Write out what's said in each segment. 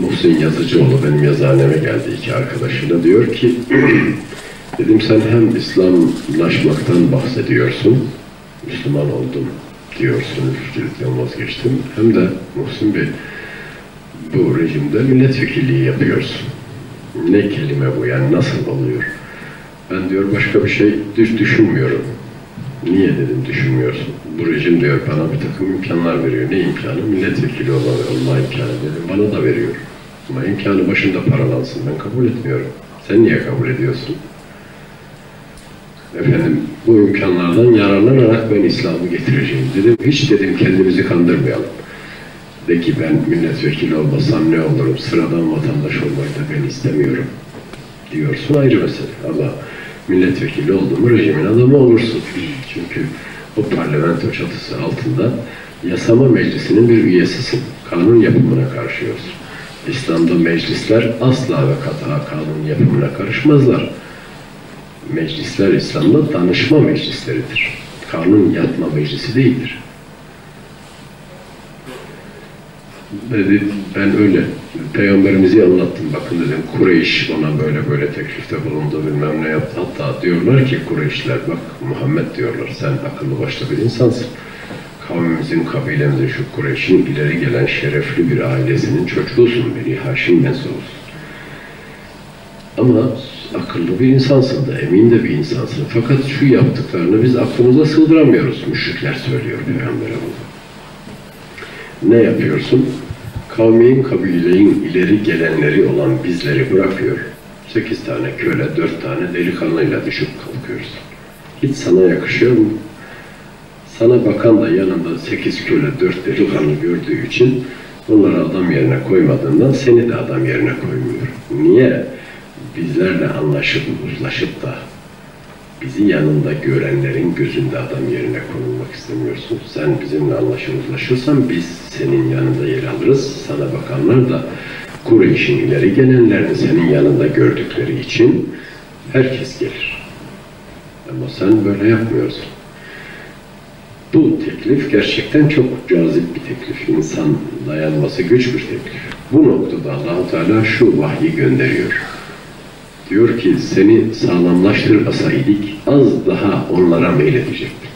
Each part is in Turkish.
Muhsin Yazıcıoğlu benim yazıhaneme geldi iki arkadaşıyla diyor ki dedim sen hem İslamlaşmaktan bahsediyorsun Müslüman oldum diyorsun hürriyetten vazgeçtim hem de Muhsin Bey bu rejimde milletvekilliği yapıyorsun. Ne kelime bu yani nasıl oluyor? Ben diyor başka bir şey düş düşünmüyorum. Niye dedim düşünmüyorsun? Bu rejim diyor bana bir takım imkanlar veriyor. Ne imkanı? Milletvekili olma, olma imkanı dedim. Bana da veriyor. Ama imkanı başında paralansın. Ben kabul etmiyorum. Sen niye kabul ediyorsun? Efendim bu imkanlardan yararlanarak ben İslam'ı getireceğim dedim. Hiç dedim kendimizi kandırmayalım. De ki ben milletvekili olmasam ne olurum? Sıradan vatandaş olmayı da ben istemiyorum. Diyorsun ayrı mesele. Ama milletvekili olduğumu rejimin adamı olursun. Çünkü o parlamento çatısı altında yasama meclisinin bir üyesisin. Kanun yapımına karşıyorsun. İslam'da meclisler asla ve kata kanun yapımına karışmazlar. Meclisler İslam'da danışma meclisleridir. Kanun yapma meclisi değildir. Dedi, ben öyle peygamberimizi anlattım. Bakın dedim Kureyş ona böyle böyle teklifte bulundu bilmem ne yaptı. Hatta diyorlar ki Kureyşler bak Muhammed diyorlar sen akıllı başlı bir insansın. Kavmimizin, kabilemizin şu Kureyş'in ileri gelen şerefli bir ailesinin çocuğusun. Beni Haşim mensubusun. Ama akıllı bir insansın da, emin de bir insansın. Fakat şu yaptıklarını biz aklımıza sığdıramıyoruz. Müşrikler söylüyor Peygamber'e bunu. Ne yapıyorsun? Kavmin, kabileyin ileri gelenleri olan bizleri bırakıyor. Sekiz tane köle, dört tane delikanlıyla düşüp kalkıyorsun. Hiç sana yakışıyor mu? Sana bakan da yanında sekiz köle, dört delikanlı gördüğü için onları adam yerine koymadığından seni de adam yerine koymuyor. Niye? Bizlerle anlaşıp, uzlaşıp da bizi yanında görenlerin gözünde adam yerine konulmak istemiyorsun. Sen bizimle anlaşır uzlaşırsan biz senin yanında yer alırız. Sana bakanlar da Kureyş'in ileri gelenlerini senin yanında gördükleri için herkes gelir. Ama sen böyle yapmıyorsun. Bu teklif gerçekten çok cazip bir teklif. İnsan dayanması güç bir teklif. Bu noktada allah Teala şu vahyi gönderiyor. Diyor ki seni sağlamlaştırmasaydık az daha onlara meyledecektin.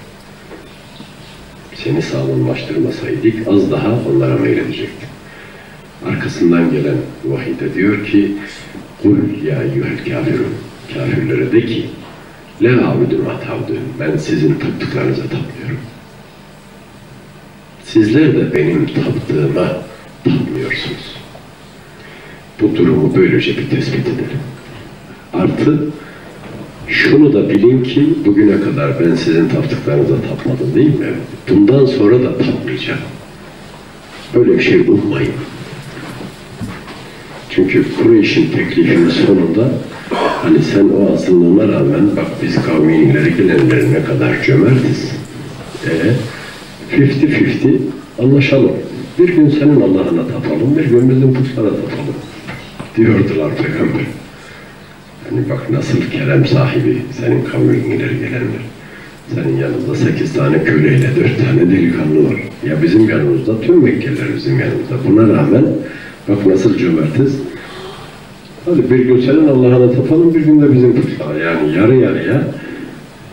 Seni sağlamlaştırmasaydık az daha onlara meyledecektin. Arkasından gelen vahide diyor ki Kul ya eyyuhel kafirun Kafirlere de ki La abudu ma Ben sizin taptıklarınıza tapmıyorum. Sizler de benim taptığıma tapmıyorsunuz. Bu durumu böylece bir tespit edelim. Artı şunu da bilin ki bugüne kadar ben sizin taptıklarınıza tapmadım değil mi? Bundan sonra da tapmayacağım. Böyle bir şey ummayın. Çünkü Kureyş'in teklifinin sonunda hani sen o azınlığına rağmen bak biz kavmin ileri gelenlerine kadar cömertiz. E 50-50 anlaşalım. Bir gün senin Allah'ına tapalım, bir gün bizim putlara tapalım. Diyordular Peygamber. Hani bak nasıl kerem sahibi senin kavmin ileri gelenler. Senin yanında sekiz tane köleyle dört tane delikanlı var. Ya bizim yanımızda tüm Mekkeliler bizim yanımızda. Buna rağmen bak nasıl cömertiz. Hadi bir gün senin Allah'ına tapalım, bir gün de bizim putlara. Yani yarı yarıya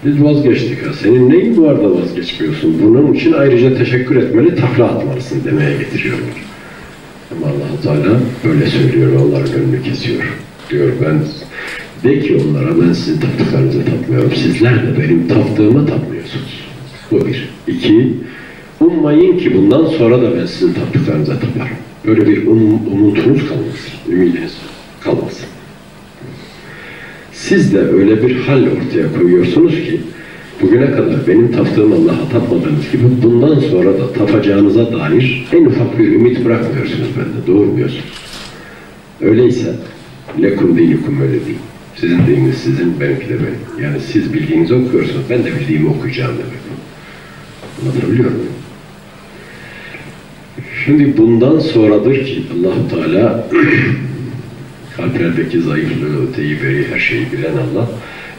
biz vazgeçtik. Ha. Senin neyin bu arada vazgeçmiyorsun? Bunun için ayrıca teşekkür etmeli, takla atmalısın demeye getiriyorlar. Ama allah Teala böyle söylüyor, onların önünü kesiyor. Diyor ben de ki onlara ben sizin taptıklarınıza tapmıyorum. Sizler de benim taptığıma tapmıyorsunuz. Bu bir. İki, ummayın ki bundan sonra da ben sizin taptıklarınıza taparım. Böyle bir um, umutunuz kalmasın, ümidiniz kalmasın. Siz de öyle bir hal ortaya koyuyorsunuz ki bugüne kadar benim taptığım Allah'a tapmadığınız gibi bundan sonra da tapacağınıza dair en ufak bir ümit bırakmıyorsunuz bende, doğurmuyorsunuz. Öyleyse lekum dinikum öyle değil. Sizin dininiz sizin, benimki de benim. Yani siz bildiğinizi okuyorsunuz, ben de bildiğimi okuyacağım demek. Anlatabiliyor muyum? Şimdi bundan sonradır ki allah Teala kalplerdeki zayıflığı, öteyi, beri, her şeyi bilen Allah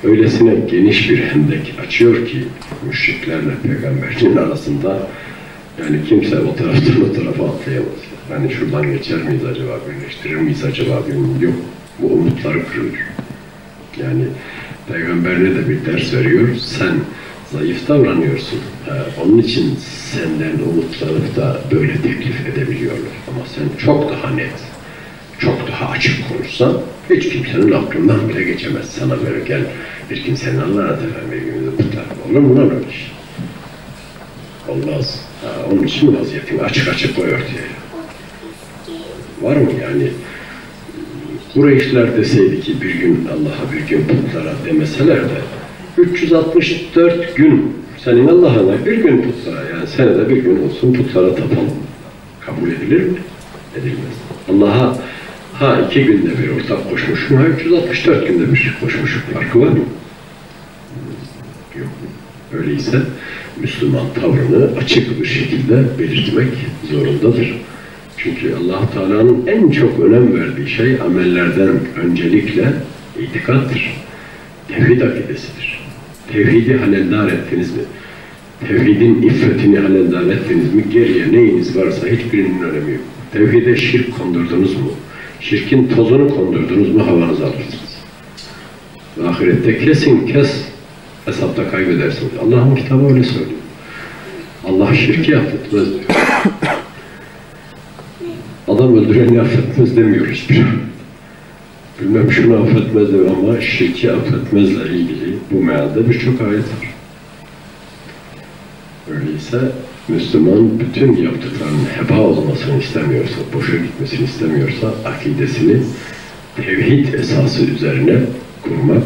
öylesine geniş bir hendek açıyor ki müşriklerle peygamberlerin arasında Yani kimse o taraftan o tarafa atlayamaz. Yani şuradan geçer miyiz acaba, birleştirir miyiz acaba. Yok. Bu umutları kırılır. Yani peygamberine de bir ders veriyor. Sen zayıf davranıyorsun. Ha, onun için senden umutlanıp da böyle teklif edebiliyorlar. Ama sen çok daha net, çok daha açık konuşsan hiç kimsenin aklından bile geçemez. Sana böyle gel bir kimsenin Allah'a efendim bir gün de tutar. Olur mu lan öyle şey? Olmaz. Ha, onun için vaziyetini açık açık koy ortaya. Var mı yani? Kureyşler deseydi ki bir gün Allah'a bir gün putlara demeseler de 364 gün senin Allah'ına bir gün putlara yani senede bir gün olsun putlara tapalım. Kabul edilir mi? Edilmez. Allah'a ha iki günde bir ortak koşmuşum, ha 364 günde bir koşmuşum. Farkı var mı? Yok. Öyleyse Müslüman tavrını açık bir şekilde belirtmek zorundadır. Çünkü allah Teala'nın en çok önem verdiği şey amellerden öncelikle itikattır. Tevhid akidesidir. Tevhidi halendar ettiniz mi? Tevhidin iffetini halendar ettiniz mi? Geriye neyiniz varsa hiçbirinin önemi yok. Tevhide şirk kondurdunuz mu? Şirkin tozunu kondurdunuz mu havanızı alırsınız. Ve ahirette kesin kes hesapta kaybedersiniz. Allah'ın kitabı öyle söylüyor. Allah şirki affetmez diyor. Adam öldüreni affetmez demiyor hiçbir şey. Bilmem şunu affetmez ama şirki affetmezle ilgili bu mealde birçok ayet var. Öyleyse Müslüman bütün yaptıklarının heba olmasını istemiyorsa, boşa gitmesini istemiyorsa akidesini tevhid esası üzerine kurmak